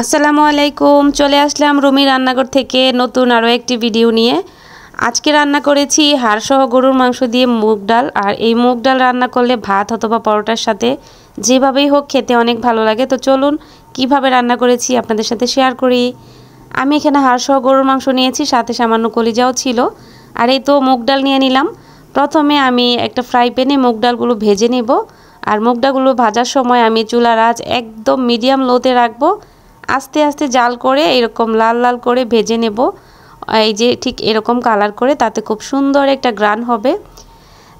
আসসালামু আলাইকুম, চলে আসলাম রুমি রান্নাঘর থেকে নতুন আরও একটি ভিডিও নিয়ে। আজকে রান্না করেছি হাড়সহ গরুর মাংস দিয়ে মুগ ডাল, আর এই মুগ ডাল রান্না করলে ভাত অথবা পরোটার সাথে যেভাবেই হোক খেতে অনেক ভালো লাগে। তো চলুন, কীভাবে রান্না করেছি আপনাদের সাথে শেয়ার করি। আমি এখানে হাড়সহ গরুর মাংস নিয়েছি, সাথে সামান্য কলিজাও ছিল। আর এই তো মুগ ডাল নিয়ে নিলাম। প্রথমে আমি একটা ফ্রাই প্যানে মুগ ডালগুলো ভেজে নেব। আর মুগ ডালগুলো ভাজার সময় আমি চুলার আঁচ একদম মিডিয়াম লোতে রাখব। আস্তে আস্তে জাল করে এরকম লাল লাল করে ভেজে নেব। এই যে ঠিক এরকম কালার করে তাতে খুব সুন্দর একটা গ্রান হবে।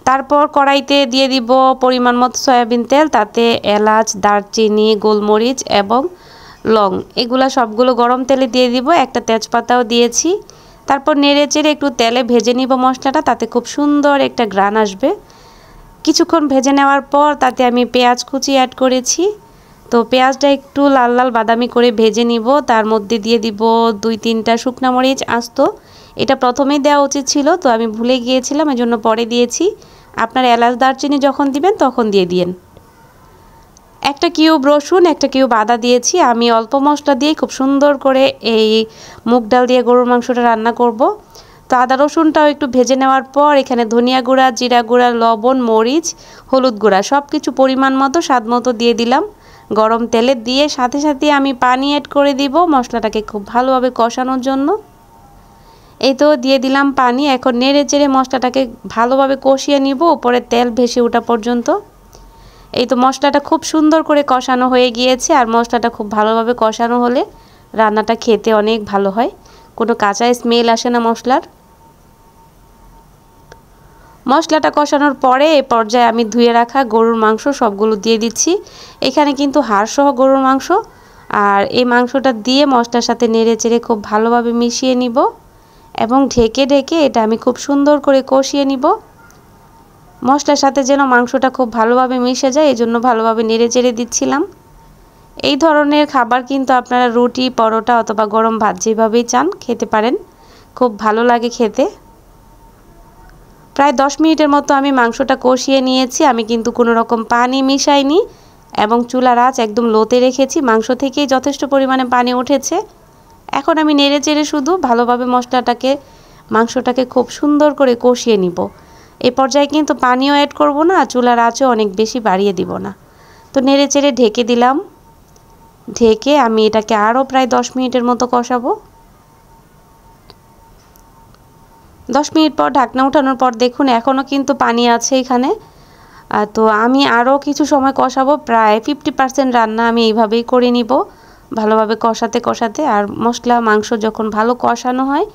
তারপর কড়াইতে দিয়ে দিব পরিমাণ মতো সয়াবিন তেল, তাতে এলাচ, দারচিনি, গোলমরিচ এবং লং। এগুলো সবগুলো গরম তেলে দিয়ে দিব, একটা তেজপাতাও দিয়েছি। তারপর নেড়ে চেড়ে একটু তেলে ভেজে নিব মশলাটা, তাতে খুব সুন্দর একটা গ্রান আসবে। কিছুক্ষণ ভেজে নেওয়ার পর তাতে আমি পেঁয়াজ কুচি অ্যাড করেছি। তো পেঁয়াজটা একটু লাল লাল বাদামি করে ভেজে নিব। তার মধ্যে দিয়ে দিব দুই তিনটা শুকনা মরিচ আস্ত। এটা প্রথমেই দেওয়া উচিত ছিল, তো আমি ভুলে গিয়েছিলাম, এজন্য পরে দিয়েছি। আপনার এলাচ দারচিনি যখন দিবেন তখন দিয়ে দিয়েন। একটা কিউব রসুন, একটা কিউব আদা দিয়েছি। আমি অল্প মশলা দিয়ে খুব সুন্দর করে এই মুগ ডাল দিয়ে গরুর মাংসটা রান্না করব। তো আদা রসুনটাও একটু ভেজে নেওয়ার পর এখানে ধনিয়া গুঁড়া, জিরা গুঁড়া, লবণ, মরিচ, হলুদ গুঁড়া সব কিছু পরিমাণ মতো, স্বাদ মতো দিয়ে দিলাম। গরম তেলে দিয়ে সাথে সাথে আমি পানি অ্যাড করে দিব, মশলাটাকে খুব ভালোভাবে কষানোর জন্য। এই তো দিয়ে দিলাম পানি, এখন নেড়ে চেড়ে মশলাটাকে ভালোভাবে কষিয়ে নিব, উপরে তেল ভেসে ওঠা পর্যন্ত। এই তো মশলাটা খুব সুন্দর করে কষানো হয়ে গিয়েছে, আর মশলাটা খুব ভালোভাবে কষানো হলে রান্নাটা খেতে অনেক ভালো হয়। কোনো কাঁচা স্মেল আসে না মশলার। মশলাটা কষানোর পরে এই পর্যায়ে আমি ধুয়ে রাখা গরুর মাংস সবগুলো দিয়ে দিচ্ছি। এখানে কিন্তু হাড়সহ গরুর মাংস। আর এই মাংসটা দিয়ে মশলার সাথে নেড়ে চেড়ে খুব ভালোভাবে মিশিয়ে নিব এবং ঢেকে ঢেকে এটা আমি খুব সুন্দর করে কষিয়ে নিব। মশলার সাথে যেন মাংসটা খুব ভালোভাবে মিশে যায় এই জন্য ভালোভাবে নেড়ে চেড়ে দিচ্ছিলাম। এই ধরনের খাবার কিন্তু আপনারা রুটি, পরোটা অথবা গরম ভাত যেভাবেই চান খেতে পারেন। খুব ভালো লাগে খেতে। প্রায় দশ মিনিটের মতো আমি মাংসটা কষিয়ে নিয়েছি। আমি কিন্তু কোনো রকম পানি মিশাইনি এবং চুলার আঁচ একদম লোতে রেখেছি। মাংস থেকেই যথেষ্ট পরিমাণে পানি উঠেছে। এখন আমি নেড়ে চেড়ে শুধু ভালোভাবে মশলাটাকে, মাংসটাকে খুব সুন্দর করে কষিয়ে নিব। এই পর্যায়ে কিন্তু পানিও অ্যাড করব না, চুলার আঁচও অনেক বেশি বাড়িয়ে দিব না। তো নেড়ে চেড়ে ঢেকে দিলাম। ঢেকে আমি এটাকে আরও প্রায় দশ মিনিটের মতো কষাবো। দশ মিনিট পর ঢাকনা উঠানোর পর দেখুন এখনও কিন্তু পানি আছে এখানে। তো আমি আরও কিছু সময় কষাবো, প্রায় ফিফটি পার্সেন্ট রান্না আমি এইভাবেই করে নিব, ভালোভাবে কষাতে কষাতে। আর মশলা, মাংস যখন ভালো কষানো হয়,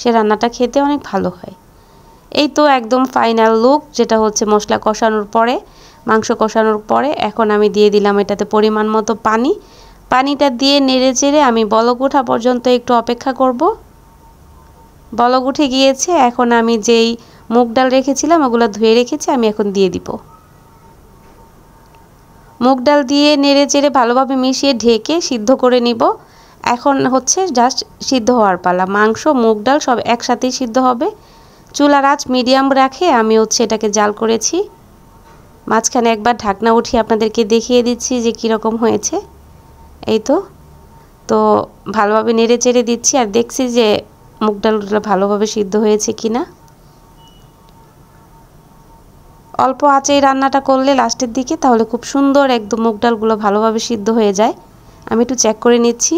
সে রান্নাটা খেতে অনেক ভালো হয়। এই তো একদম ফাইনাল লুক যেটা হচ্ছে মশলা কষানোর পরে, মাংস কষানোর পরে। এখন আমি দিয়ে দিলাম এটাতে পরিমাণ মতো পানি। পানিটা দিয়ে নেড়ে চেড়ে আমি বলক ওঠা পর্যন্ত একটু অপেক্ষা করব। বলক উঠে গিয়েছে, এখন আমি যেই মুগ ডাল রেখেছিলাম ওগুলো ধুয়ে রেখেছি, আমি এখন দিয়ে দিব। মুগ ডাল দিয়ে নেড়ে চেড়ে ভালোভাবে মিশিয়ে ঢেকে সিদ্ধ করে নিব। এখন হচ্ছে জাস্ট সিদ্ধ হওয়ার পালা। মাংস, মুগ ডাল সব একসাথেই সিদ্ধ হবে। চুলার আঁচ মিডিয়াম রাখে, আমি হচ্ছে এটাকে জাল করেছি। মাঝখানে একবার ঢাকনা উঠিয়ে আপনাদেরকে দেখিয়ে দিচ্ছি যে কীরকম হয়েছে। এই তো। তো ভালোভাবে নেড়ে চেড়ে দিচ্ছি আর দেখছি যে মুগ ডালগুলো ভালোভাবে সিদ্ধ হয়েছে কি না অল্প আঁচে রান্নাটা করলে লাস্টের দিকে তাহলে খুব সুন্দর একদম মুগ ডালগুলো ভালোভাবে সিদ্ধ হয়ে যায়। আমি একটু চেক করে নিচ্ছি।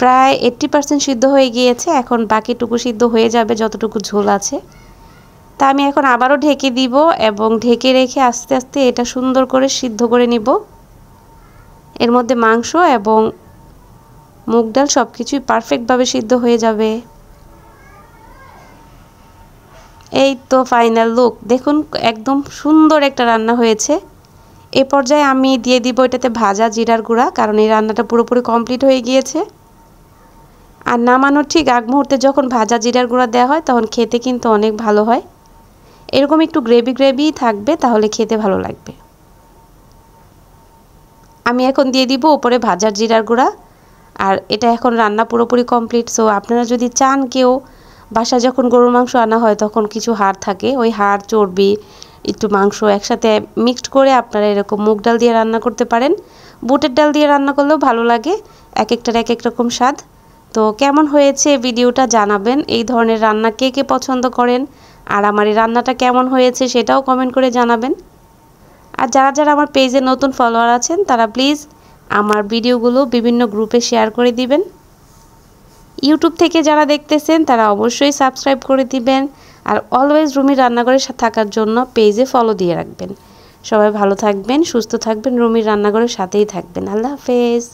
প্রায় এইট্টি পার্সেন্ট সিদ্ধ হয়ে গিয়েছে, এখন বাকিটুকু সিদ্ধ হয়ে যাবে যতটুকু ঝোল আছে। তা আমি এখন আবারও ঢেকে দিব এবং ঢেকে রেখে আস্তে আস্তে এটা সুন্দর করে সিদ্ধ করে নিব। এর মধ্যে মাংস এবং মুগ ডাল সব কিছুই পারফেক্টভাবে সিদ্ধ হয়ে যাবে। এই তো ফাইনাল লুক দেখুন, একদম সুন্দর একটা রান্না হয়েছে। এ পর্যায়ে আমি দিয়ে দিব এটাতে ভাজা জিরার গুঁড়া, কারণ এই রান্নাটা পুরোপুরি কমপ্লিট হয়ে গিয়েছে। আর নামানোর ঠিক আগ মুহূর্তে যখন ভাজা জিরার গুঁড়া দেওয়া হয়, তখন খেতে কিন্তু অনেক ভালো হয়। এরকম একটু গ্রেভি গ্রেভিই থাকবে, তাহলে খেতে ভালো লাগবে। আমি এখন দিয়ে দিব উপরে ভাজার জিরার গুঁড়া। আর এটা এখন রান্না পুরোপুরি কমপ্লিট সো আপনারা যদি চান কেউ বাসায় যখন গরুর মাংস আনা হয়, তখন কিছু হাড় থাকে। ওই হাড়, চর্বি, একটু মাংস একসাথে মিক্সড করে আপনারা এরকম মুগ ডাল দিয়ে রান্না করতে পারেন। বুটের ডাল দিয়ে রান্না করলেও ভালো লাগে এক একটার এক এক রকম স্বাদ। তো কেমন হয়েছে ভিডিওটা জানাবেন। এই ধরনের রান্না কে কে পছন্দ করেন? আর আমার এই রান্নাটা কেমন হয়েছে সেটাও কমেন্ট করে জানাবেন। আর যারা যারা আমার পেজে নতুন ফলোয়ার আছেন, তারা প্লিজ আমার ভিডিওগুলো বিভিন্ন গ্রুপে শেয়ার করে দিবেন। ইউটিউব থেকে যারা দেখতেছেন, তারা অবশ্যই সাবস্ক্রাইব করে দিবেন আর অলওয়েজ রুমি রান্নাঘরে থাকার জন্য পেজে ফলো দিয়ে রাখবেন। সবাই ভালো থাকবেন, সুস্থ থাকবেন, রুমির রান্নাঘরের সাথেই থাকবেন। আল্লাহ হাফেজ।